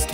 It's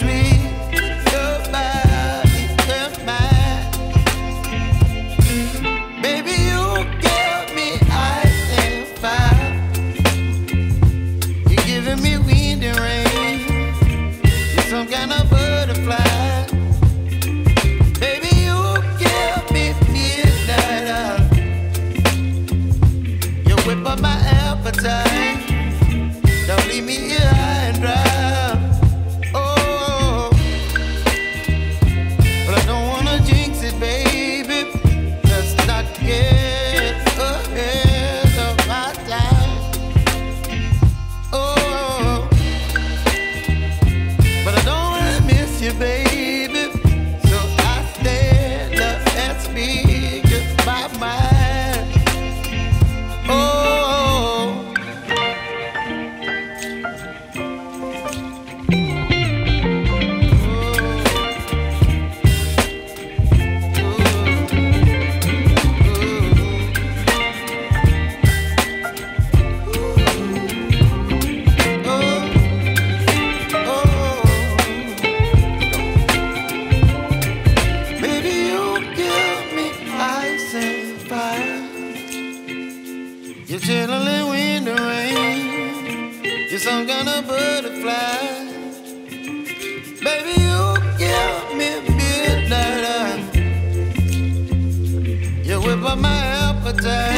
my appetite.